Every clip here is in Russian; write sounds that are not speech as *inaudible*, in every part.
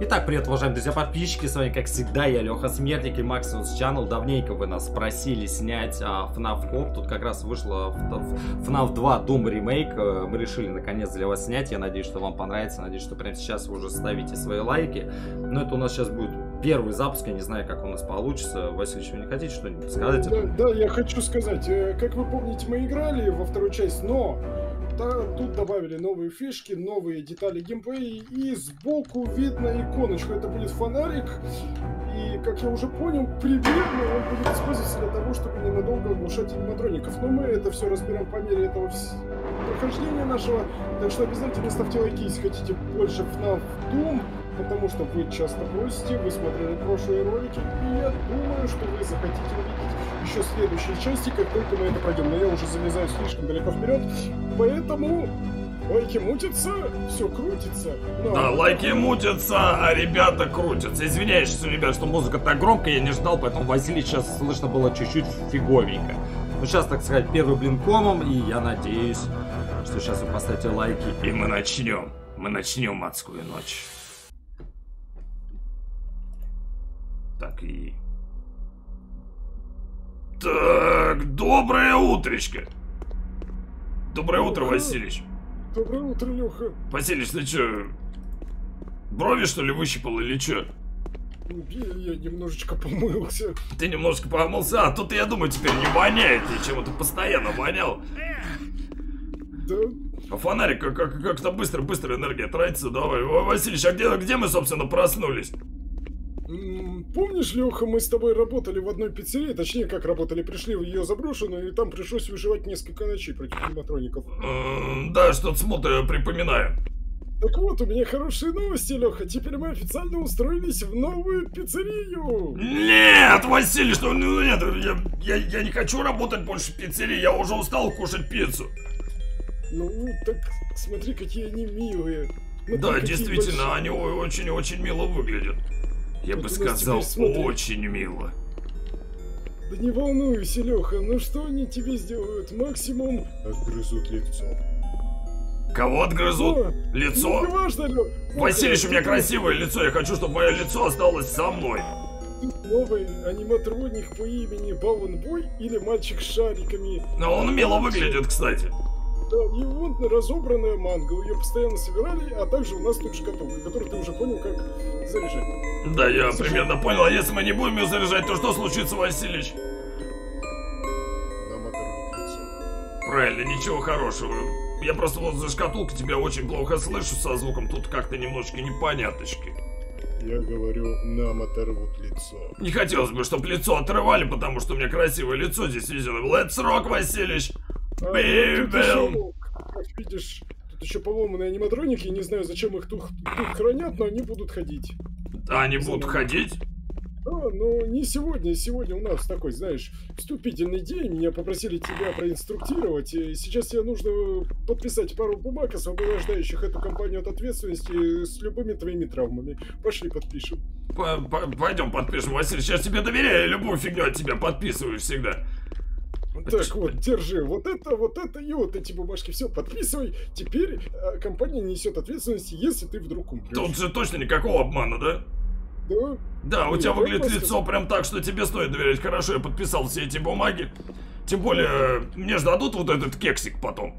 Итак, привет, уважаемые друзья, подписчики, с вами, как всегда, я Леха Смертник и Максимус Channel. Давненько вы нас просили снять а, FNAF Coop, тут как раз вышла FNAF 2 Doom Remake, э, мы решили наконец для вас снять, я надеюсь, что вам понравится, надеюсь, что прямо сейчас вы уже ставите свои лайки. Но это у нас сейчас будет первый запуск, я не знаю, как у нас получится. Васильевич, вы не хотите что-нибудь сказать? Да, да, я хочу сказать, э, как вы помните, мы играли во вторую часть, но тут добавили новые фишки, новые детали геймплея, и сбоку видно иконочку. Это будет фонарик, и, как я уже понял, примерно он будет использоваться для того, чтобы ненадолго оглушать аниматроников. Но мы это все разберем по мере этого прохождения нашего, так что обязательно ставьте лайки, если хотите больше FNAF Doom, потому что вы часто просите, вы смотрели прошлые ролики, и я думаю, что вы захотите увидеть еще следующие части, как только мы это пройдем. Но я уже залезаю слишком далеко вперед, поэтому лайки мутятся, все крутится. Но... Да, лайки мутятся, а ребята крутятся. Извиняюсь, ребят, что музыка так громко, я не ждал, поэтому Василий сейчас слышно было чуть-чуть фиговенько. Ну, сейчас, так сказать, первый блин комом, и я надеюсь, что сейчас вы поставите лайки, и мы начнем. Мы начнем адскую ночь. Так и так, доброе утречко. Доброе утро, Василич. Доброе утро, Леха. Василич, ты что, брови что ли выщипал или что? Я, я немножечко помылся. Ты немножко помылся? А тут, я думаю, теперь не воняет ничем, ты постоянно вонял. Да. А фонарик как-то как, как быстро-быстро энергия тратится, давай. Василич, а где, где мы, собственно, проснулись? Помнишь, Леха, мы с тобой работали в одной пиццерии, точнее, как работали, пришли в ее заброшенную, и там пришлось выживать несколько ночей против аниматроников. Да, что-то смутно припоминаю. Так вот, у меня хорошие новости, Леха. Теперь мы официально устроились в новую пиццерию. Нет, Василий, что ну, нет, я, я, я не хочу работать больше в пиццерии, я уже устал кушать пиццу. Ну, так смотри, какие они милые. Смотри, да, действительно, большие. они очень-очень мило выглядят. Я бы сказал, очень мило. Да не волнуйся, Леха, ну что они тебе сделают? Максимум отгрызут лицо. Кого отгрызут? О, лицо? Ну, важно, Лех. Василич, у меня красивое лицо, я хочу, чтобы мое лицо осталось со мной. Новый аниматроник по имени Баунбой или мальчик с шариками. Но он мило выглядит, кстати. Да, и вот разобранная манга, ее постоянно собирали, а также у нас тут шкатулка, которую ты уже понял, как заряжать. Да, я Слушай, примерно понял, а если мы не будем ее заряжать, то что случится, Василич? Нам оторвут лицо. Правильно, ничего хорошего. Я просто вот за шкатулкой тебя очень плохо слышу со звуком, тут как-то немножечко непоняточки. Я говорю, нам оторвут лицо. Не хотелось бы, чтобы лицо отрывали, потому что у меня красивое лицо здесь видно. Let's rock, Василич! Как видишь, тут еще поломанные аниматроники, не знаю, зачем их тут, тут хранят, но они будут ходить. А они будут ходить? Да, но не сегодня. Сегодня у нас такой, знаешь, вступительный день. Меня попросили тебя проинструктировать. И сейчас тебе нужно подписать пару бумаг, освобождающих эту компанию от ответственности с любыми твоими травмами. Пошли подпишем. Пойдем подпишем, Василий. Сейчас тебе доверяю, любую фигню от тебя подписываю всегда. Так вот, держи, вот это, вот это и вот эти бумажки. Все, подписывай. Теперь э, компания несет ответственность, если ты вдруг умрешь. Тут же точно никакого обмана, да? Да. Да, у тебя выглядит лицо прям так, что тебе стоит доверять. Хорошо, я подписал все эти бумаги. Тем более, мне же дадут вот этот кексик потом.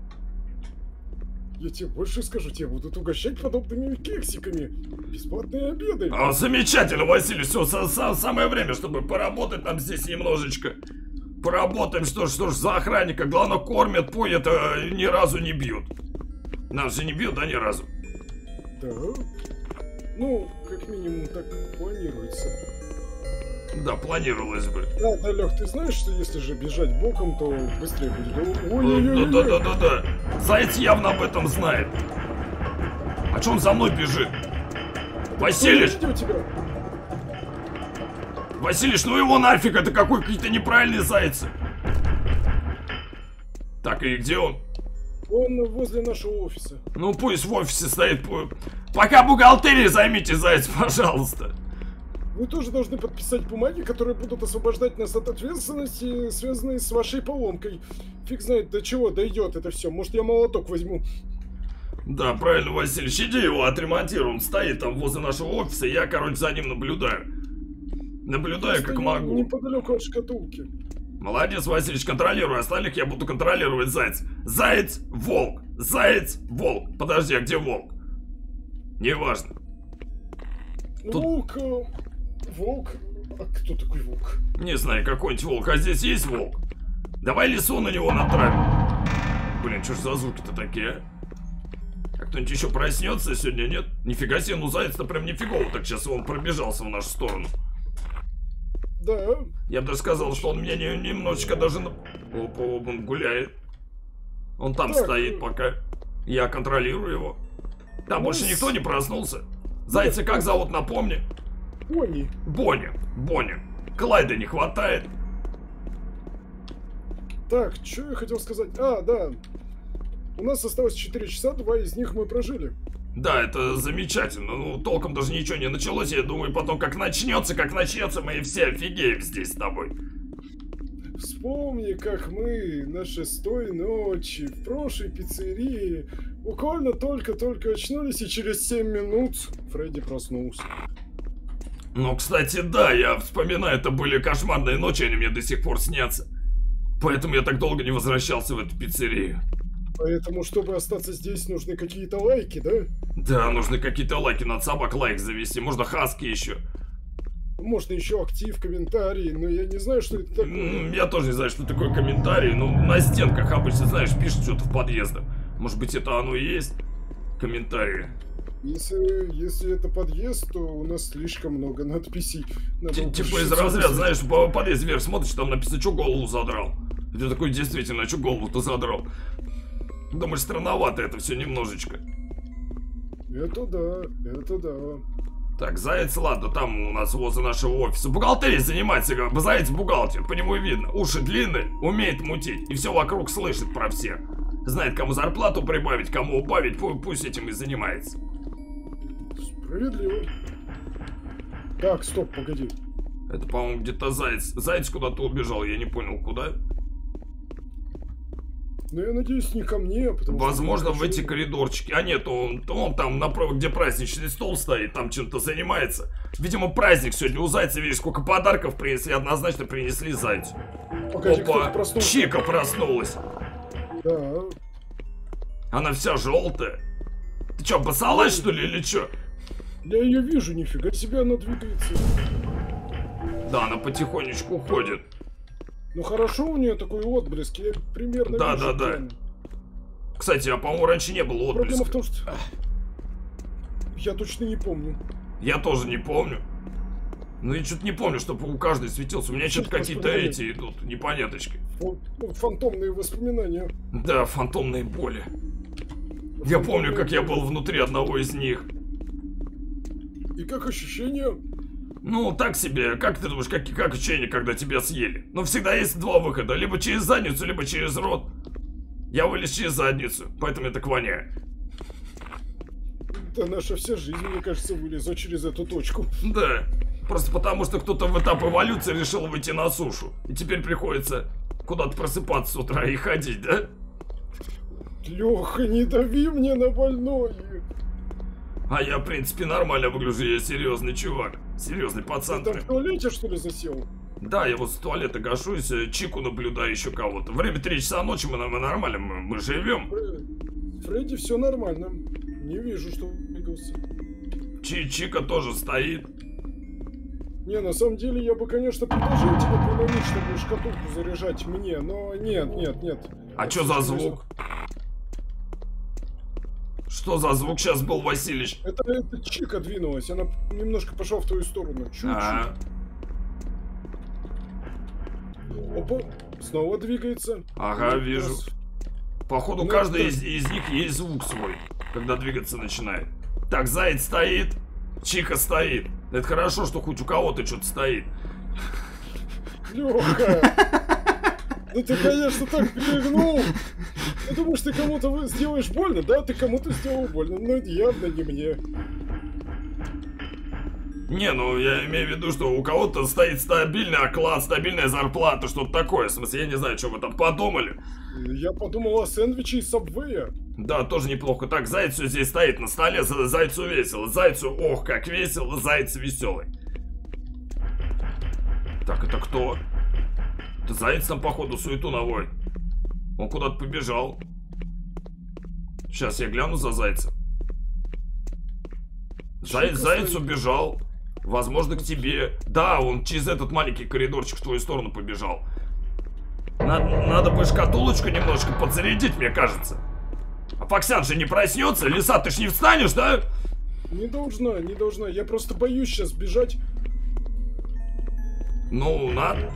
Я тебе больше скажу, тебе будут угощать подобными кексиками. Бесплатные обеды. А, замечательно, Василий, все, самое время, чтобы поработать там здесь немножечко. Поработаем, что ж, что ж, за охранника. Главное, кормят, поят, а ни разу не бьют. Нас же не бьют, да, ни разу? Да. Ну, как минимум, так планируется. Да, планировалось бы. Да, да, Лех, ты знаешь, что если же бежать боком, то быстрее будет. Ой-ой-ой. Да, да, да, да, да. Заяц явно об этом знает. А он за мной бежит? Василий! Василий, ну его нафиг, это какой какие-то неправильные зайцы. Так, и где он? Он возле нашего офиса. Ну пусть в офисе стоит. Пока бухгалтерией займите, заяц, *laughs* пожалуйста. Вы тоже должны подписать бумаги, которые будут освобождать нас от ответственности, связанные с вашей поломкой. Фиг знает, до чего дойдет это все. Может, я молоток возьму. Да, правильно, Васильевич, иди его отремонтируй. Он стоит там возле нашего офиса, я, короче, за ним наблюдаю. Наблюдаю, как могу. Неподалеку от шкатулки. Молодец, Васильевич, контролируй. Остальных я буду контролировать заяц. Заяц, волк. Заяц, волк. Подожди, а где волк? Неважно. Тут... Волк... Э, волк... А кто такой волк? Не знаю, какой-нибудь волк. А здесь есть волк? Давай лесу на него натравим. Блин, что ж за звуки-то такие, а? А кто-нибудь еще проснется сегодня, нет? Нифига себе, ну заяц-то прям нифигово так сейчас он пробежался в нашу сторону. Да. Я бы даже сказал, что он меня не, немножечко даже... На... Опа, он гуляет. Он там так. стоит пока. Я контролирую его. Там ну, больше никто не проснулся. Зайца как зовут, напомни? Бонни. Бонни. Бонни. Клайда не хватает. Так, что я хотел сказать? А, да. У нас осталось 4 часа, два из них мы прожили. Да, это замечательно. Ну, толком даже ничего не началось. Я думаю, потом как начнется, как начнется, мы все офигеем здесь с тобой. Вспомни, как мы на шестой ночи в прошлой пиццерии буквально только-только очнулись, и через 7 минут Фредди проснулся. Ну, кстати, да, я вспоминаю, это были кошмарные ночи, они мне до сих пор снятся. Поэтому я так долго не возвращался в эту пиццерию. Поэтому, чтобы остаться здесь, нужны какие-то лайки, да? Да, нужны какие-то лайки, над собак лайк завести, можно хаски еще. Можно еще актив, комментарии, но я не знаю, что это такое. Я тоже не знаю, что такое комментарии, но на стенках обычно, знаешь, пишут что-то в подъездах. Может быть, это оно и есть? Комментарии. Если, если это подъезд, то у нас слишком много надписей. Надо типа из разряда, знаешь, по подъезд вверх смотришь, там написано, что голову задрал. И ты такой, действительно, что голову-то задрал? Думаешь, странновато это все немножечко. Это да, это да. Так, Заяц, ладно, там у нас возле нашего офиса. Бухгалтерией занимается, Заяц бухгалтер, по нему и видно. Уши длинные, умеет мутить, и все вокруг слышит про всех. Знает, кому зарплату прибавить, кому убавить, пусть этим и занимается. Справедливо. Так, стоп, погоди. Это, по-моему, где-то Заяц. Заяц куда-то убежал, я не понял, куда. Ну, я надеюсь, не ко мне, потому Возможно, в эти коридорчики. А нет, он, он там направо, где праздничный стол стоит, там чем-то занимается. Видимо, праздник сегодня. У Зайца, видишь, сколько подарков принесли. Однозначно принесли Зайцу. Погоди, Опа, проснулся. Чика проснулась. Да. Она вся желтая. Ты что, обоссалась, что ли, или что? Я ее вижу, нифига себе она двигается. Да, она потихонечку ходит. Ну хорошо у нее такой отблеск, я примерно Да, вижу, да, да. Кстати, а по-моему раньше не было отблеска. Проблема в том, что... Я точно не помню. Я тоже не помню. Ну я что-то не помню, чтобы у каждой светился. У меня что-то какие-то эти идут, непоняточки. Фантомные воспоминания. Да, фантомные боли. Я помню, как я был внутри одного из них. И как ощущения? Ну, так себе. Как ты думаешь, как, как ощущение, когда тебя съели? Ну, всегда есть два выхода. Либо через задницу, либо через рот. Я вылез через задницу, поэтому я так воняю. Да наша вся жизнь, мне кажется, вылезла через эту точку. Да. Просто потому, что кто-то в этап эволюции решил выйти на сушу. И теперь приходится куда-то просыпаться с утра и ходить, да? Леха, не дави мне на больное. А я, в принципе, нормально выгляжу, я серьезный чувак. Серьезный пацан. Ты там в туалете, что ли, засел? Да, я вот с туалета гашусь, э, чику наблюдаю еще кого-то. Время 3 часа ночи, мы, мы нормально, мы, мы живем. Фредди, все нормально. Не вижу, что двигался. Чи Чика тоже стоит. Не, на самом деле я бы, конечно, предложил тебе помогить, чтобы шкатулку заряжать мне, но нет, нет, нет. А что за звук? Что за звук сейчас был, Василич? Это, это Чика двинулась, она немножко пошла в твою сторону. Чуть-чуть. А Опа, снова двигается. Ага, ну, вижу. Раз. Походу, ну, каждый из, из них есть звук свой, когда двигаться начинает. Так, заяц стоит, Чика стоит. Это хорошо, что хоть у кого-то что-то стоит. Леха! *laughs* Ну ты, конечно, так перегнул. Ты думаешь, ты кому-то сделаешь больно? Да, ты кому-то сделал больно, но явно не мне. Не, ну я имею в виду, что у кого-то стоит стабильный оклад, стабильная зарплата, что-то такое. В смысле, я не знаю, что вы там подумали. Я подумал о сэндвиче из Сабвея. Да, тоже неплохо. Так, все здесь стоит на столе, за- зайцу весело. Зайцу, ох, как весело, заяц веселый. Так, это кто? Это заяц там, походу, суету наводит. Он куда-то побежал. Сейчас я гляну за. Заяц, Чика заяц убежал. Возможно, к тебе. Да, он через этот маленький коридорчик в твою сторону побежал. Надо, надо бы шкатулочку немножко подзарядить, мне кажется. А Фоксян же не проснется? Лиса, ты ж не встанешь, да? Не должна, не должна. Я просто боюсь сейчас бежать. Ну, надо.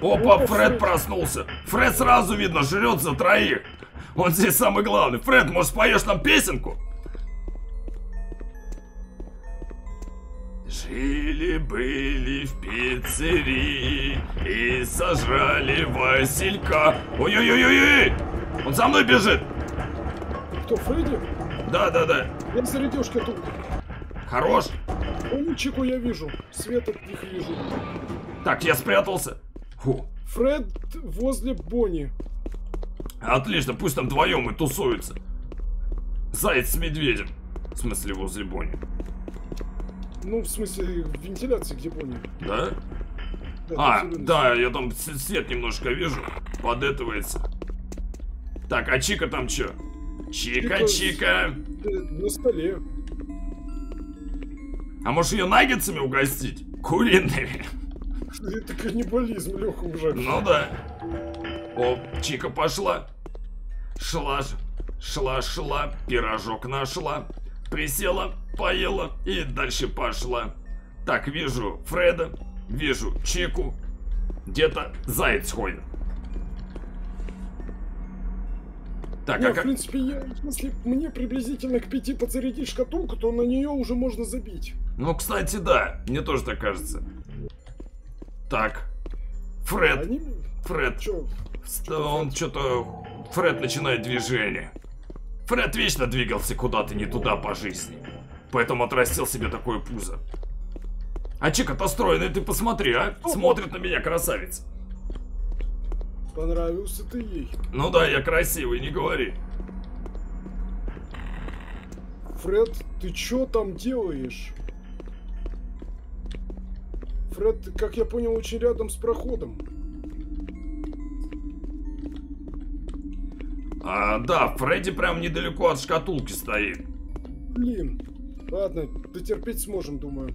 Опа, Фред проснулся. Фред сразу видно жрет за троих. Он здесь самый главный. Фред, может, споешь нам песенку? Жили-были в пиццерии и сожрали Василька. Ой-ой-ой-ой! Он за мной бежит! Кто, Фредди? Да-да-да. Я зарядил шкатулку. Хорош. О, Чику я вижу. Свет от них вижу. Так, я спрятался. Фу. Фред возле Бонни. Отлично, пусть там вдвоем и тусуются. Заяц с медведем. В смысле, возле Бонни. Ну, в смысле, в вентиляции, где Бонни. Да? Да, А, да, я там свет немножко вижу. Подэтывается. Так, а Чика там чё? Чика, Чика- Чика. На столе. А может ее наггетсами угостить? Куриными. Это каннибализм, Леха, уже. Ну да. О, Чика пошла. Шла, шла, шла, пирожок нашла. Присела, поела и дальше пошла. Так, вижу Фреда, вижу Чику. Где-то заяц ходит. Так, Не, а в как... принципе, я, если мне приблизительно к пяти подзарядить шкатулку, то на нее уже можно забить. Ну, кстати, да, мне тоже так кажется. Так, Фред, Они... Фред, Чё? Он что-то... Фред начинает движение. Фред вечно двигался куда-то не туда по жизни. Поэтому отрастил себе такое пузо. А Чика-то стройный, ты посмотри, а? Смотрит на меня красавица. Понравился ты ей. Ну да, я красивый, не говори. Фред, ты чё там делаешь? Фред, как я понял, очень рядом с проходом. А, да, Фредди прям недалеко от шкатулки стоит. Блин. Ладно, дотерпеть сможем, думаю.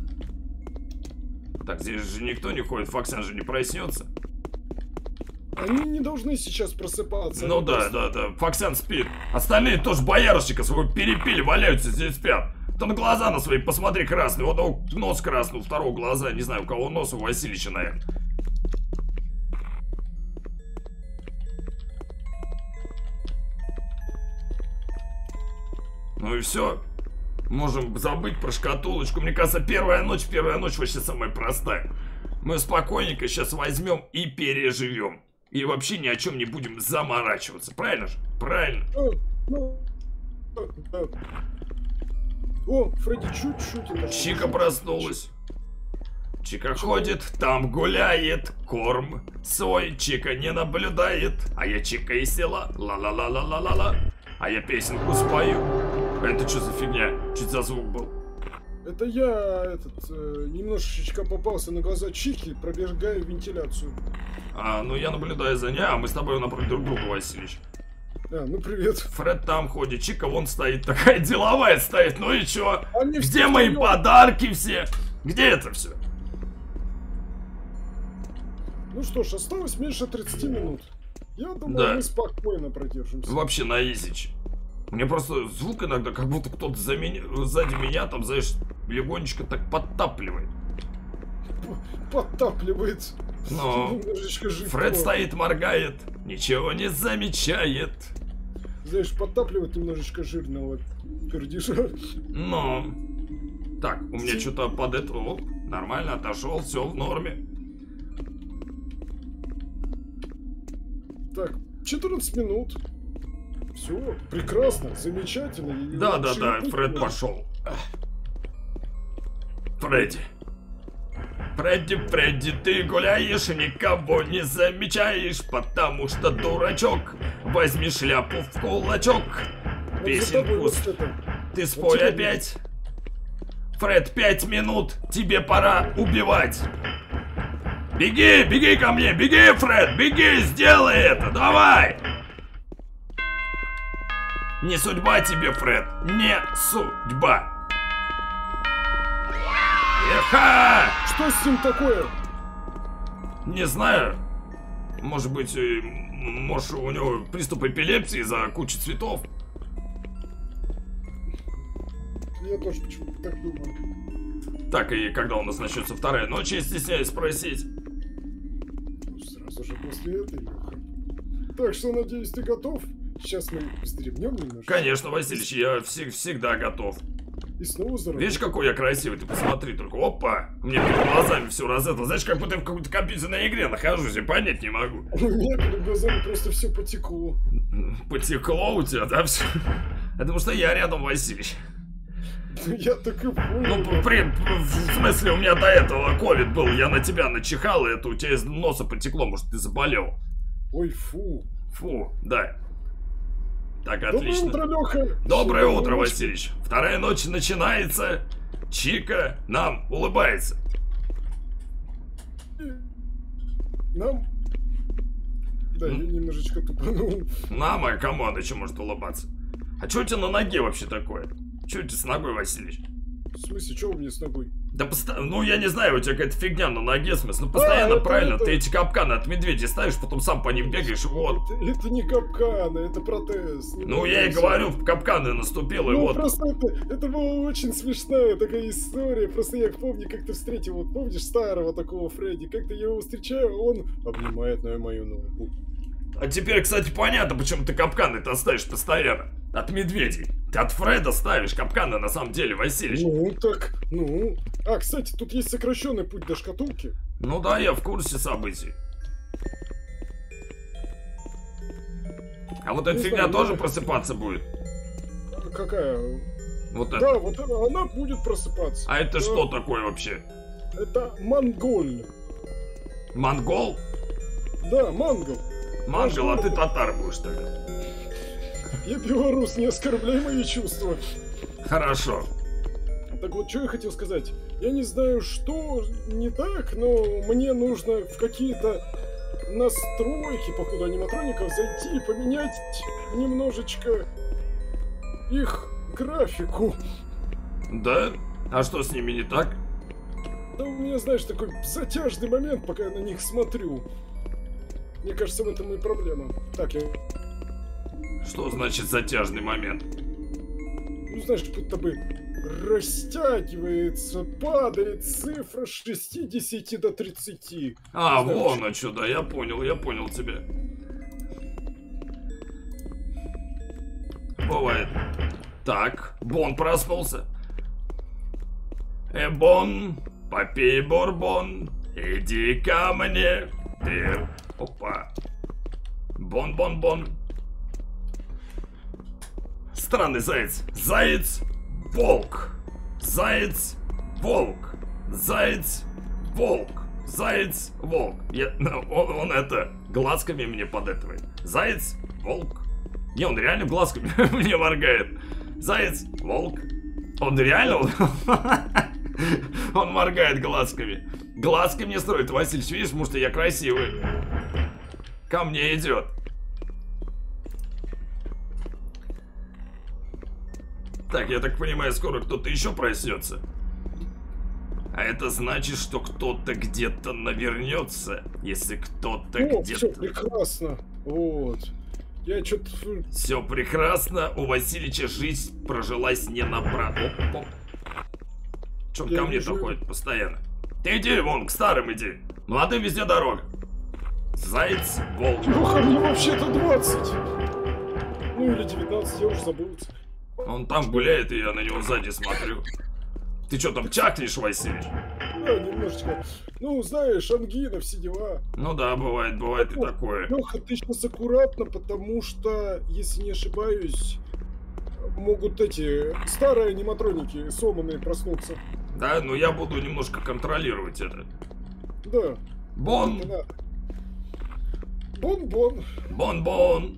Так, здесь же никто не ходит, Фоксян же не проснется. Они не должны сейчас просыпаться. Ну да, просто- да, да, Фоксян спит. Остальные тоже боярышника своего перепили, валяются здесь спят. Ты на глаза на свои посмотри красный, у одного нос красный, у второго глаза, не знаю, у кого нос, у Васильича, наверное. Ну и все. Можем забыть про шкатулочку. Мне кажется, первая ночь, первая ночь вообще самая простая. Мы спокойненько сейчас возьмем и переживем. И вообще ни о чем не будем заморачиваться. Правильно же? Правильно. О, Фредди чуть-чуть. это- Чика проснулась. Чика ходит, там гуляет, корм свой Чика не наблюдает, а я Чика и села, ла-ла-ла-ла-ла-ла-ла, а я песенку спою. Это что за фигня? Что за звук был? Это я этот э, немножечко попался на глаза Чики, пробегаю вентиляцию. А, ну я наблюдаю за ней, а мы с тобой напротив друг друга, Васильевич. А, ну привет. Фред там ходит, Чика вон стоит, такая *laughs* деловая стоит, ну и чё? Где все мои втроём. подарки все? Где это все? Ну что ж, осталось меньше 30 минут. Я думаю, Да. мы спокойно продержимся. Вообще на изич. Мне просто звук иногда, как будто кто-то за меня, сзади меня там, знаешь, легонечко так подтапливает. Подтапливает. Но. *laughs* Фред стоит, моргает, ничего не замечает. Знаешь, подтапливает немножечко жирного пердежа. Но... Так, у меня что-то под это... Оп, нормально, отошел, все в норме. Так, 14 минут. Все, прекрасно, замечательно. Да, да, да, Фред пошел. Фредди. Фредди, Фредди, ты гуляешь и никого не замечаешь, потому что дурачок. Возьми шляпу в кулачок. Песенку с-. Ты спой опять. Фред, пять минут, тебе пора убивать. Беги, беги ко мне, беги, Фред, беги, сделай это, давай. Не судьба тебе, Фред, не судьба. Еха! Что с ним такое? Не знаю. Может быть, э, может у него приступ эпилепсии за кучу цветов. Я тоже почему-то так думаю. Так, и когда у нас начнется вторая ночь, я стесняюсь спросить. Ну, Сразу же после этой, Леха. Так что, надеюсь, ты готов? Сейчас мы вздремнем немножко. Конечно, Васильевич, я всег- всегда готов. И снова заработаем. Видишь, какой я красивый, ты посмотри только. Опа! Мне перед глазами все раз это. Знаешь, как будто я в какой-то компьютерной игре нахожусь, и понять не могу. У меня перед глазами просто все потекло. Потекло у тебя, да, все? Потому что я рядом, Васильевич. Ну, Я так и Ну, понял. при, в смысле, у меня до этого ковид был, я на тебя начихал, и это у тебя из носа потекло, может, ты заболел. Ой, фу. Фу, да. Так, Доброе отлично. утро, Леха. Доброе утро, Ночь. Васильевич. Вторая ночь начинается. Чика нам улыбается. Нам... Да, я немножечко тупанул. Нам, а кому она еще может улыбаться? А что у тебя на ноге вообще такое? Что у тебя с ногой, Васильевич? В смысле, что у меня с ногой? Да поста- ну я не знаю, у тебя какая-то фигня на ноге, в смысле, ну постоянно это- правильно, это- ты эти капканы от медведя ставишь, потом сам по ним бегаешь, вот. Это, это не капканы, это протез. Не Ну я и говорю, в капканы наступил, и Ну, вот. просто это, это была очень смешная такая история. Просто я помню, как ты встретил, вот помнишь старого такого Фредди, как-то я его встречаю, он обнимает мою ногу. А теперь, кстати, понятно, почему ты капканы-то ставишь постоянно. От медведей. Ты от Фреда ставишь капканы на самом деле, Васильевич. Ну, так, ну. А, кстати, тут есть сокращенный путь до шкатулки. Ну да, я в курсе событий. А вот эта фигня тоже я- просыпаться будет? А Какая? Вот это. Да, вот она, она будет просыпаться. А это Да. что такое вообще? Это монголь. Монгол? Да, монгол. Мангол, а ты татар будешь тогда. Я белорус, не оскорбляй мои чувства. Хорошо. Так вот, что я хотел сказать. Я не знаю, что не так, но мне нужно в какие-то настройки, походу, аниматроников зайти и поменять немножечко их графику. Да? А что с ними не так? Да у меня, знаешь, такой затяжный момент, пока я на них смотрю. Мне кажется, в этом и проблема. Так, я, Что значит затяжный момент? ну знаешь, будто бы растягивается, падает цифра с 60 до 30. А, знаю, вон а что, да, я понял, я понял тебя. Бывает. Так, Бон проснулся. Э, Бон, попей бурбон, иди ко мне. Ты, опа. Бон, бон, бон. Странный заяц. Заяц, волк. Заяц, волк. Заяц, волк. Заяц, волк. Я, ну, он, он это, глазками мне подэтывает. Заяц, волк. Не, он реально глазками *laughs* мне моргает. Заяц, волк. Он реально... Он *laughs* моргает глазками. Глазки мне строит, Васильевич, видишь, что я красивый. Ко мне идет. Так, я так понимаю, скоро кто-то еще проснется. А это значит, что кто-то где-то навернется. Если кто-то О, все где-то... прекрасно. Вот. Я что-то... Все прекрасно, у Васильича жизнь прожилась не напрасно. Оп, оп. Че он Я ко мне вижу- ходит постоянно? Ты иди вон, к старым иди. Молодым везде дорога. Заяц, волк. Леха, мне вообще-то 20. Ну или 19, я уже забыл. Он там гуляет, и я на него сзади смотрю. Ты что там чахнешь, Васильич? Да, немножечко. Ну, знаешь, ангина, все дела. Ну да, бывает, бывает и такое. Леха, ты сейчас аккуратно, потому что, если не ошибаюсь, могут эти старые аниматроники сломанные проснуться. Да, но я буду немножко контролировать это. Да, Бон, это. Бон-бон. бон-бон.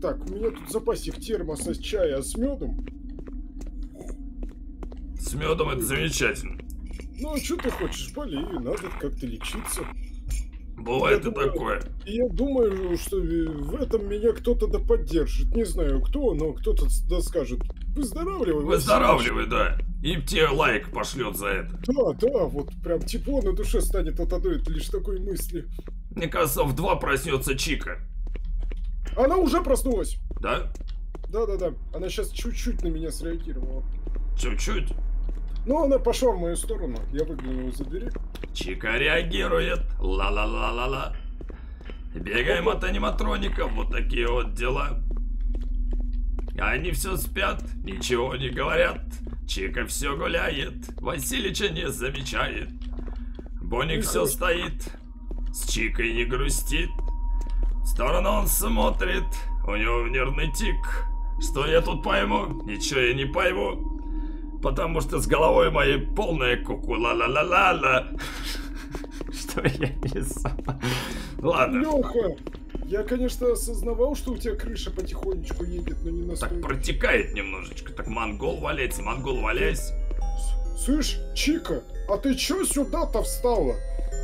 Так, у меня тут запасик термоса с чая с медом. С медом это замечательно. Ну, а что ты хочешь? Болею, надо как-то лечиться. Бывает Я и думаю, такое. Я думаю, что в этом меня кто-то да поддержит. Не знаю кто, но кто-то да скажет. Выздоравливай. Выздоравливай, да. И тебе лайк пошлет за это. Да, да, вот прям тепло на душе станет от одной лишь такой мысли. Мне кажется, в два проснется Чика. Она уже проснулась. Да? Да-да-да, она сейчас чуть-чуть на меня среагировала. Чуть-чуть. Но она пошла в мою сторону. Я выглянул за двери. Чика реагирует. Ла-ла-ла-ла-ла. Бегаем от аниматроников. Вот такие вот дела. Они все спят, ничего не говорят. Чика все гуляет, Василича не замечает. Боник все стоит, с Чикой не грустит. В сторону он смотрит, у него нервный тик. Что я тут пойму? Ничего я не пойму. Потому что с головой моей полная куку ла ла ла ла Что я несу? Ладно, Леха, я, конечно, осознавал, что у тебя крыша потихонечку едет, но не так настолько. протекает немножечко. Так монгол валяется, монгол валяйся. Слышь, Чика, а ты чё сюда-то встала?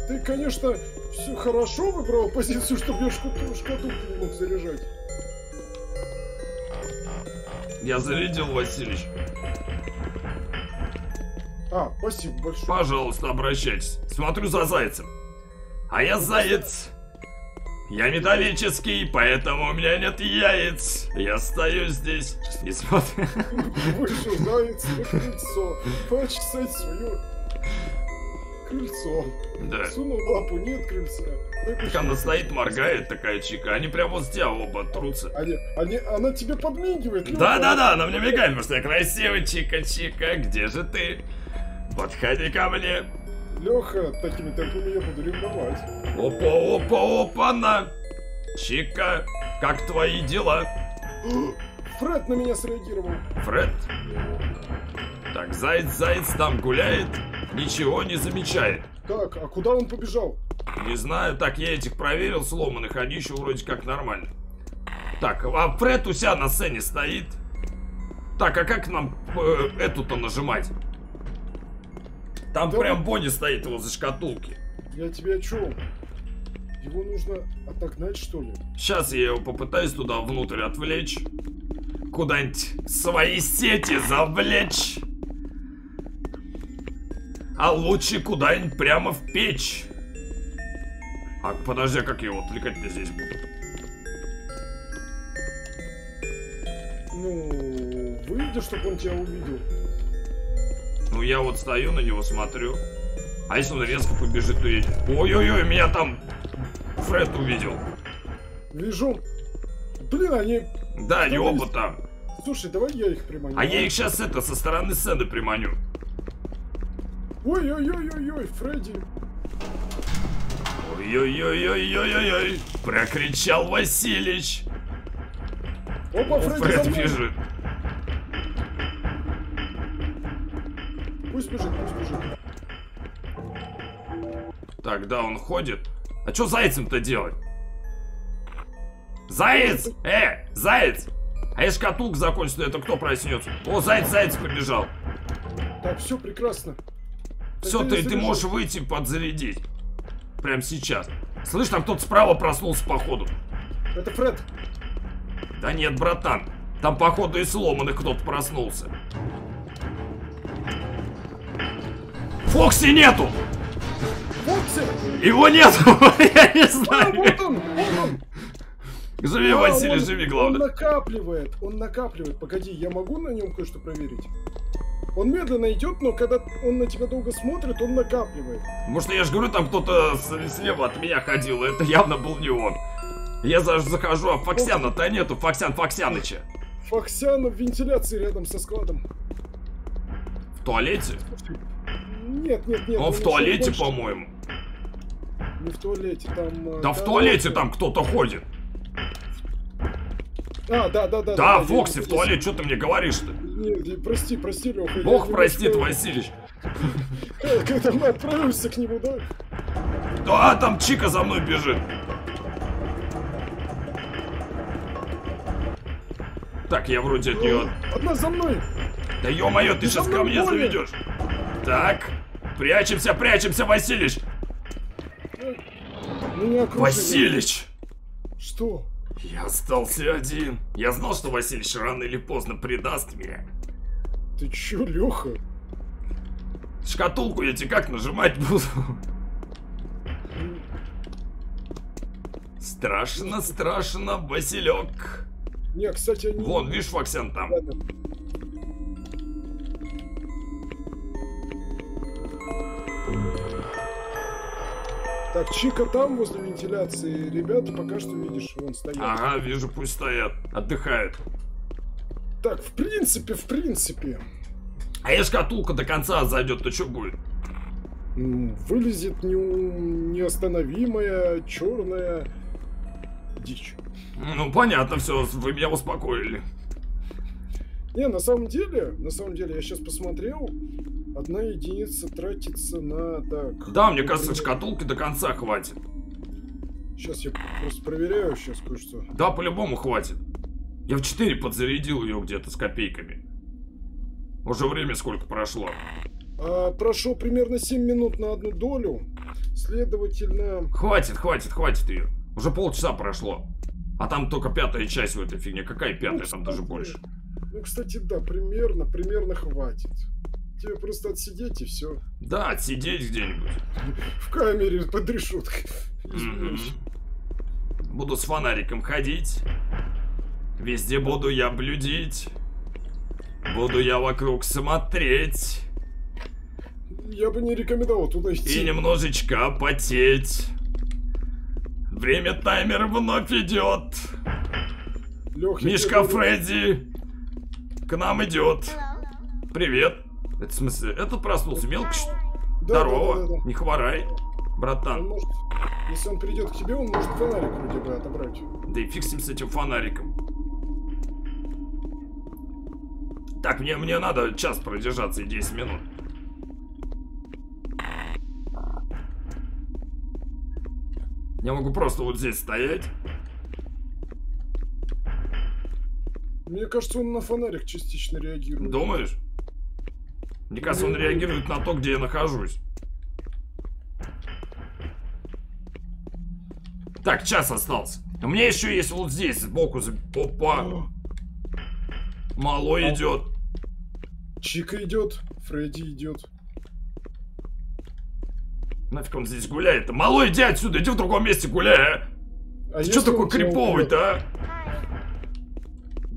Ты, конечно, все хорошо выбрал позицию, чтобы я шкату- шкатулку не мог заряжать. Я зарядил, Василич. А, спасибо большое. Пожалуйста, обращайтесь. Смотрю за зайцем. А я заяц. Я металлический, поэтому у меня нет яиц. Я стою здесь и смотрю. *laughs* Вышел заяц на крыльцо. Почесать свое крыльцо. Да. Сунул лапу, нет крыльца. Так она стоит, моргает такая чика. Они прямо вот с тебя оба трутся. Они, они, она тебе подмигивает. Да-да-да, она мне мигает, потому что я красивый, чика-чика. Где же ты? Подходи ко мне. Леха, такими темпами я буду ревновать. Опа, опа, опа, на. Чика, как твои дела? Фред на меня среагировал. Фред? Так, заяц, заяц там гуляет, ничего не замечает. Так, а куда он побежал? Не знаю, так я этих проверил сломанных, они еще вроде как нормально. Так, а Фред у себя на сцене стоит. Так, а как нам э, эту-то нажимать? Там Да прям Бонни стоит возле шкатулки. Я тебе о чем? Его нужно отогнать, что ли? Сейчас я его попытаюсь туда внутрь отвлечь. Куда-нибудь свои сети завлечь. А лучше куда-нибудь прямо в печь. А подожди, а как я его отвлекать я здесь буду? Ну, выйди, чтобы он тебя увидел. Ну я вот стою на него, смотрю. А если он резко побежит, то я... Ой-ой-ой, меня там Фред увидел. Вижу. Блин, они... Да, они оба там. Слушай, давай я их приманю. А я их сейчас это со стороны сцены приманю. Ой-ой-ой-ой-ой, Фредди. Ой-ой-ой-ой-ой-ой-ой, прокричал Василич. Опа, Фредди, Фред бежит. Пусть бежит, пусть бежит. Так, да, он ходит. А что зайцем-то делать? Заяц! Э, заяц! А если шкатулка закончится, это кто проснется? О, заяц, заяц побежал. Так, все прекрасно. Все, ты, ты заряжу. можешь выйти подзарядить. Прям сейчас. Слышь, там кто-то справа проснулся, походу. Это Фред. Да нет, братан. Там, походу, и сломанных кто-то проснулся. Фокси нету! Фокси! Его нету! *laughs* Я не А, знаю. вот он, вот он. Живи, А, Василий, он- живи, Он главное. накапливает, он накапливает. Погоди, я могу на нем кое-что проверить? Он медленно идет, но когда он на тебя долго смотрит, он накапливает. Может, я же говорю, там кто-то слева от меня ходил, и это явно был не он. Я даже захожу, а Фоксяна-то нету, Фоксян Фоксяныча. Фоксяна в вентиляции рядом со складом. В туалете? Нет, нет, нет. Он в еще туалете, больше. по-моему. Не в туалете, там... э, Да в туалете там кто-то ходит. А, да, да, да. Да, Фокси, в туалет, что ты мне говоришь-то? Не, не, прости, прости, Леха. Бог простит, Василич. *laughs* Когда мы отправимся к нему, да? Да, там Чика за мной бежит. Так, я вроде от нее... Одна за мной! Да ё-моё, ты Ты сейчас ко мне в заведешь. Так, прячемся, прячемся, Василич. Меня. Василич! Что? Я остался один. Я знал, что Василич рано или поздно предаст меня. Ты чё, Леха? Шкатулку я тебе как нажимать буду? Страшно, страшно, Василек. Не, кстати, они... Вон, видишь, Фоксян там? Так, Чика там, возле вентиляции. Ребята пока что, видишь, вон стоят. Ага, вижу, пусть стоят, отдыхают. Так, в принципе, в принципе. А если шкатулка до конца зайдет, то что будет? Вылезет не- неостановимая черная дичь. Ну, понятно, все, вы меня успокоили. Не, на самом деле, на самом деле, я сейчас посмотрел, одна единица тратится на так. Да, мне кажется, шкатулки до конца хватит. Сейчас я просто проверяю, сейчас кое-что. Да, по-любому хватит. Я в 4 подзарядил ее где-то с копейками. Уже время сколько прошло. А, прошло примерно 7 минут на одну долю. Следовательно, Хватит, хватит, хватит ее. Уже полчаса прошло. А там только пятая часть в этой фигне. Какая пятая? Там даже больше. Ну, кстати, да, примерно, примерно хватит. Тебе просто отсидеть и все. Да, отсидеть где-нибудь. В камере под решеткой. Буду с фонариком ходить. Везде буду я блюдить. Буду я вокруг смотреть. Я бы не рекомендовал туда идти. И немножечко потеть. Время таймера вновь идет. Лёх, я Мишка Фредди к нам идет. Привет. Это в смысле, этот проснулся, мелко что да, Здорово, да, да, да. не хворай, Он братан. может, если он придет к тебе, он может фонарик вроде бы отобрать. Да и фиг с ним с этим фонариком. Так, мне, мне надо час продержаться и 10 минут. Я могу просто вот здесь стоять. Мне кажется, он на фонарик частично реагирует. Думаешь? Мне кажется, он реагирует на то, где я нахожусь. Так, час остался. У меня еще есть вот здесь, сбоку. Опа. Малой идет. Чика идет, Фредди идет. Нафиг он здесь гуляет? Малой, иди отсюда, иди в другом месте гуляй, а. А Ты что такой криповый-то, а?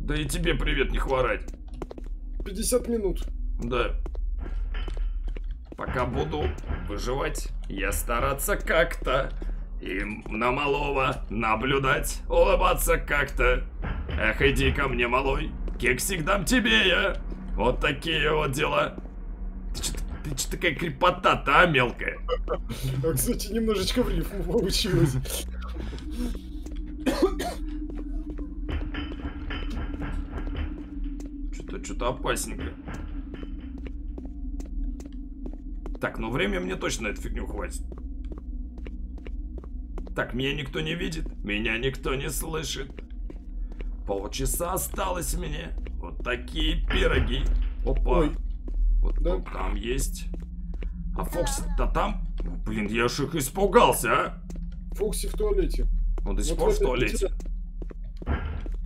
Да и тебе привет, не хворать. убьет? 50 минут. Да. Пока буду выживать, я стараться как-то. И на малого наблюдать, улыбаться как-то. Эх, иди ко мне, малой, кексик дам тебе я. Вот такие вот дела. Ты что ты чё такая крепота-то, а, мелкая? Кстати, немножечко в рифму получилось. Что-то, что-то опасненько. Так, ну время мне точно на эту фигню хватит. Так, меня никто не видит, меня никто не слышит. Полчаса осталось мне. Вот такие пироги. Опа. Ой. Вот, Да. вот там есть. А Фокси-то там? Ну, Блин, я ж их испугался, а? Фокси в туалете. Он до сих Вот пор в туалете.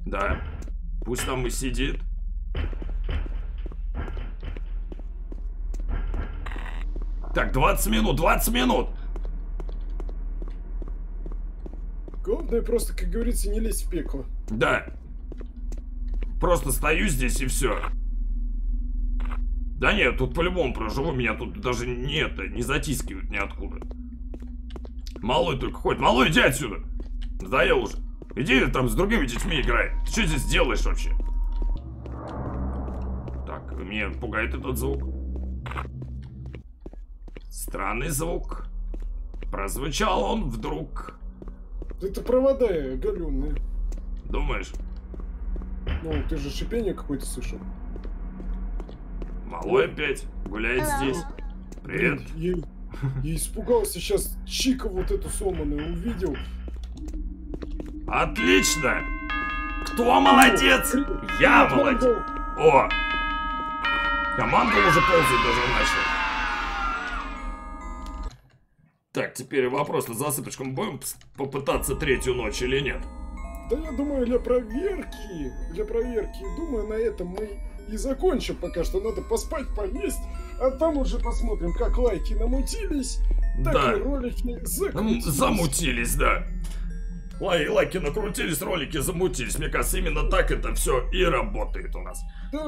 Да. Пусть там и сидит. Так, 20 минут, 20 минут! Главное просто, как говорится, не лезть в пекло. Да. Просто стою здесь и все. Да нет, тут по-любому проживу, меня тут даже не это, не затискивают ниоткуда. Малой только ходит. Малой, иди отсюда! Надоел уже. Иди там с другими детьми играй. Ты что здесь делаешь вообще? Так, меня пугает этот звук. Странный звук. Прозвучал он вдруг. Это провода галюмные. Думаешь? Ну, ты же шипение какое-то слышал. Малой опять гуляет здесь. Привет. Я, я испугался сейчас Чика вот эту сломанную увидел. Отлично! Кто молодец? Я молодец. О! Команда уже ползать даже начал. Так, теперь вопрос, на засыпочку мы будем попытаться третью ночь или нет? Да я думаю, для проверки, для проверки, думаю, на этом мы и закончим пока что. Надо поспать, поесть, а там уже посмотрим, как лайки намутились, так Да. и ролики закрутились. Замутились, да. Лай, лайки накрутились, ролики замутились. Мне кажется, именно так это все и работает у нас. Да,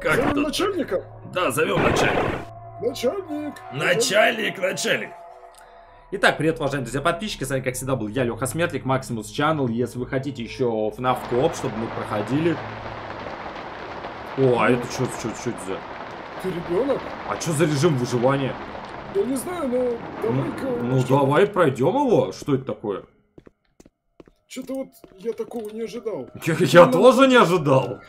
Как зовем это? начальника? Да, зовем начальника. Начальник! Начальник, начальник. Итак, привет, уважаемые друзья, подписчики, с вами, как всегда, был я, Леха Смертник, Максимус Channel. Если вы хотите еще FNAF Coop, чтобы мы проходили... О, а это что, что, что это за... Ты ребенок? А что за режим выживания? Я не знаю, но давай-ка... Ну, давай пройдем его. Что это такое? Что-то вот я такого не ожидал. Я, я тоже не ожидал.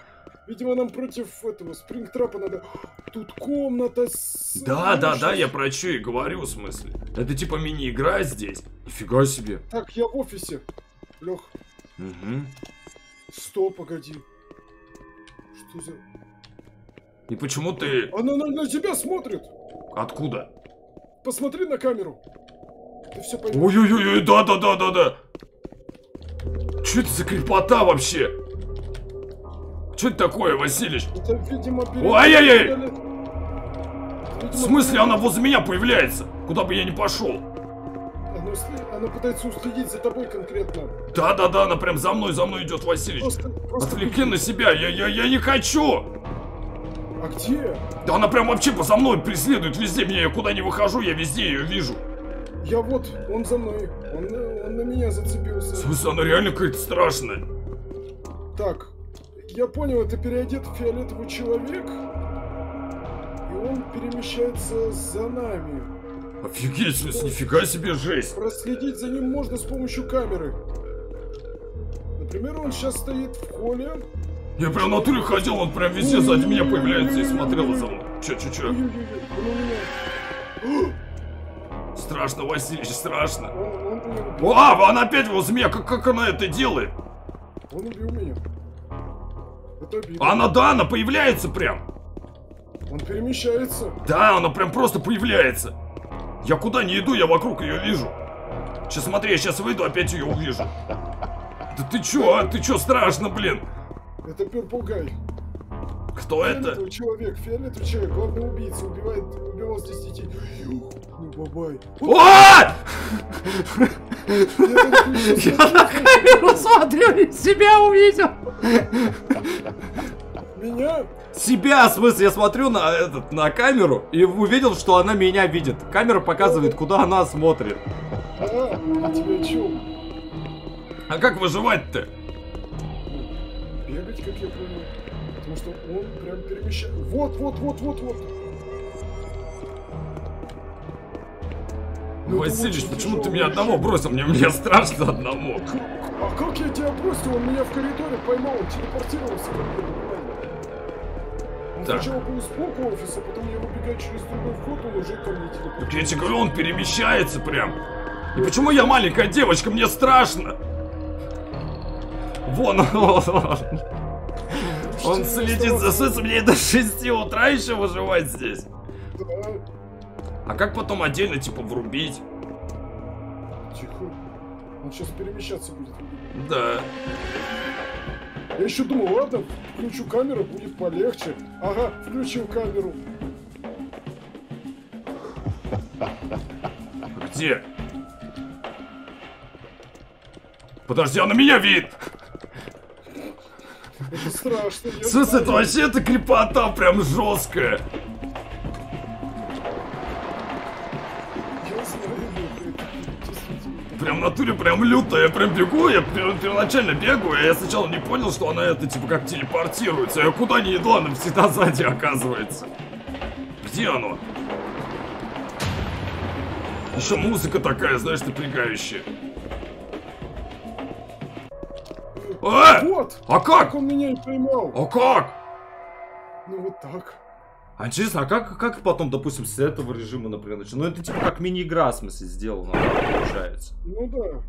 Видимо, нам против этого спрингтрапа надо... Тут комната с... Да, да, да, я про что и говорю, в смысле. Это типа мини-игра здесь. Нифига себе. Так, я в офисе. Лех, Мгм. стоп, погоди. Что за... И почему ты... Она на, на тебя смотрит! Откуда? Посмотри на камеру. Ты все поймешь. Ой-ой-ой, да-да-да-да-да. Что это за крепота вообще? Что это такое, Василич? Это, видимо, перед- Ой-ой-ой! В смысле она возле меня появляется? Куда бы я ни пошел? Она, сли- она пытается уследить за тобой конкретно. Да-да-да, она прям за мной, за мной идет, Василич. Просто, просто... Отвлеки на себя, я, я, я не хочу! А где? Да она прям вообще за мной преследует везде меня, я куда не выхожу, я везде ее вижу. Я вот, он за мной. Он, на- он на меня В зацепился. смысле, она реально какая-то страшная. Так, я понял, это переодет фиолетовый человек. И он перемещается за нами. Офигеть, смысле, нифига себе жесть. Проследить за ним можно с помощью камеры. Например, он сейчас стоит в холле. Я прям на туре ходил, он прям везде сзади меня появляется и смотрел за мной. Че, че, че? Он. *gasps* Страшно, Василич, страшно. Он, он убил. О, а, она опять возле меня, как, как она это делает? Он убил меня. Она, да, она появляется прям. Он перемещается. Да, она прям просто появляется. Я куда не иду, я вокруг ее вижу. Сейчас смотри, я сейчас выйду, опять ее увижу. Да ты чё, а? Ты чё, страшно, блин? Это Guy. Кто это? Фиолетовый человек, фиолетовый человек, главный убийца, убивает, убивал здесь детей. Юх, ну бабай. О! Я на камеру смотрю и себя увидел. Меня? Себя, в смысле, я смотрю на этот, на камеру и увидел, что она меня видит. Камера показывает, куда она смотрит. А, я тебя чё? А как выживать-то? Бегать, как я понял. Потому что он прям перемещает. Вот, вот, вот, вот, вот. Ну, очень почему ты меня одного бросил? Мне, мне страшно одному. А как я тебя бросил? Он меня в коридоре поймал, он телепортировался ко мне. Он Так. сначала был сбоку офиса, потом я выбегаю через другой вход, он уже ко мне Так телепортировался. я тебе говорю, он перемещается прям. И почему я маленькая девочка? Мне страшно. Вон он. Он следит за сысом, мне до 6 утра еще выживать здесь. А как потом отдельно, типа, врубить? тихо. Он сейчас перемещаться будет. Да. Я еще думал, ладно, включу камеру, будет полегче. Ага, включил камеру. Где? Подожди, она меня видит! Страшно. знаю. это вообще это крепота прям жесткая. Прям в натуре прям лютая, я прям бегу, я пер- первоначально бегаю, я сначала не понял, что она это типа как телепортируется. Я куда не иду, она всегда сзади оказывается. Где оно? Еще музыка такая, знаешь, напрягающая. А! Вот! А Как как? он меня и поймал! А как? Ну вот так. А интересно, а как, как потом, допустим, с этого режима, например, начать? Ну, это типа как мини-игра, в смысле, сделана, получается. Ну да.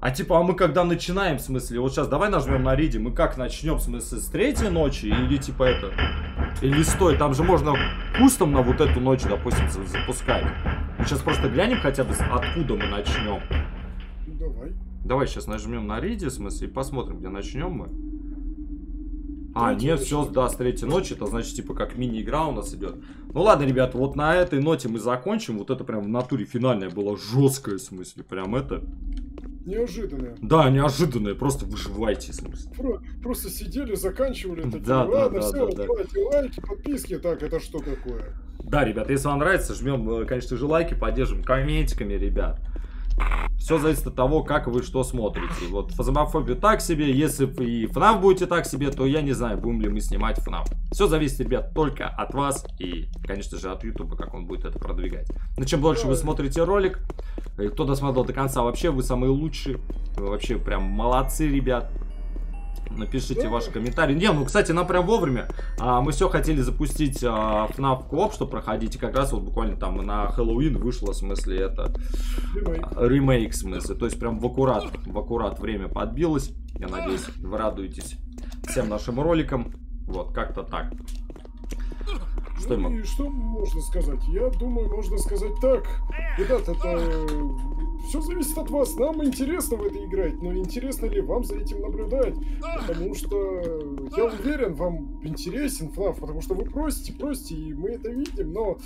А типа, а мы когда начинаем, в смысле, вот сейчас давай нажмем на риде, мы как начнем, в смысле, с третьей ночи или типа это? Или стой, там же можно кустом на вот эту ночь, допустим, за- запускать. Мы сейчас просто глянем хотя бы, откуда мы начнем. Ну, давай. Давай сейчас нажмем на смысле, и посмотрим, где начнем мы. А, Третья нет, все, да, с третьей ночи, это значит, типа, как мини-игра у нас идет. Ну ладно, ребята, вот на этой ноте мы закончим. Вот это прям в натуре финальная была жесткая, в смысле, прям это. Неожиданно. Да, неожиданная, просто выживайте, в смысле. Про- просто сидели, заканчивали. Такие, Да, да, Ладно, да, все, да, да. давайте лайки, подписки. Так, это что такое? Да, ребята, если вам нравится, жмем, э, конечно же, лайки, поддержим комментиками, ребят. Все зависит от того, как вы что смотрите. Вот фазомофобию так себе, если и FNAF будете так себе, то я не знаю, будем ли мы снимать FNAF. Все зависит, ребят, только от вас и, конечно же, от YouTube, как он будет это продвигать. Но чем больше вы смотрите ролик, и кто досмотрел до конца, вообще вы самые лучшие. Вы вообще прям молодцы, ребят. Напишите Да. ваши комментарии. Не, ну, кстати, нам прям вовремя. А, мы все хотели запустить а, FNAF Coop, что проходить. И как раз вот буквально там на Хэллоуин вышло, в смысле, это Ремейк. а, ремейк, в смысле. То есть прям в аккурат, в аккурат время подбилось. Я надеюсь, вы радуетесь всем нашим роликам. Вот, как-то так. Что ну и что можно сказать? Я думаю, можно сказать так. Ребят, это все зависит от вас. Нам интересно в это играть, но интересно ли вам за этим наблюдать? Потому что я уверен, вам интересен FNAF, потому что вы просите, просите, и мы это видим, но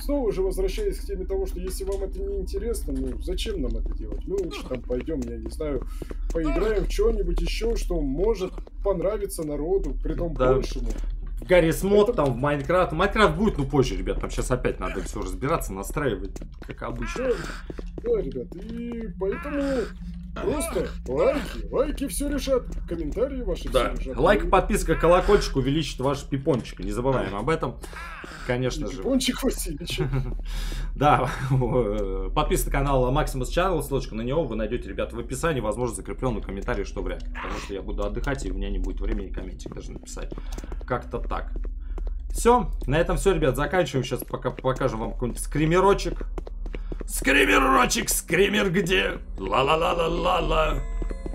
снова же возвращаясь к теме того, что если вам это не интересно, ну зачем нам это делать? Мы лучше там пойдем, я не знаю, поиграем в что-нибудь еще, что может понравиться народу, притом Да. большему. Гаррис Мод, там в Майнкрафт. Майнкрафт будет, ну, позже, ребят. Там сейчас опять надо все разбираться, настраивать, как обычно. Да, ребят, и поэтому просто лайки, лайки все решат, комментарии ваши Да, все решат. лайк, подписка, колокольчик увеличит ваш пипончик. Не забываем об этом. Конечно же. Пончик Васильевич. *laughs* Да, э, подписывайтесь на канал Maximus Channel, ссылочку на него вы найдете, ребят, в описании, возможно, закрепленный комментарий, что вряд ли, потому что я буду отдыхать, и у меня не будет времени комментик даже написать. Как-то так. Все, на этом все, ребят, заканчиваем. Сейчас пока покажем вам какой-нибудь скримерочек. Скримерочек, скример где? Ла-ла-ла-ла-ла-ла.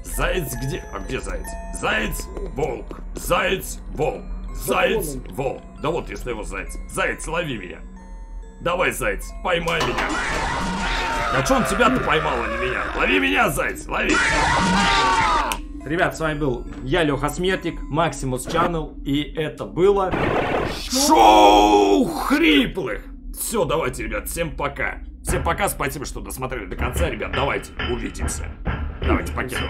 Заяц где? А где заяц? Заяц, волк. Заяц, волк. Заяц, волк. Да вот я что его заяц. Заяц, лови меня. Давай, заяц, поймай меня. А что он тебя-то поймал, а не меня? Лови меня, заяц, лови. Ребят, с вами был я, Леха Смертик, Maximus Channel, и это было... Шоу хриплых. Все, давайте, ребят, всем пока. Всем пока, спасибо, что досмотрели до конца, ребят. Давайте, увидимся. Давайте, покеду.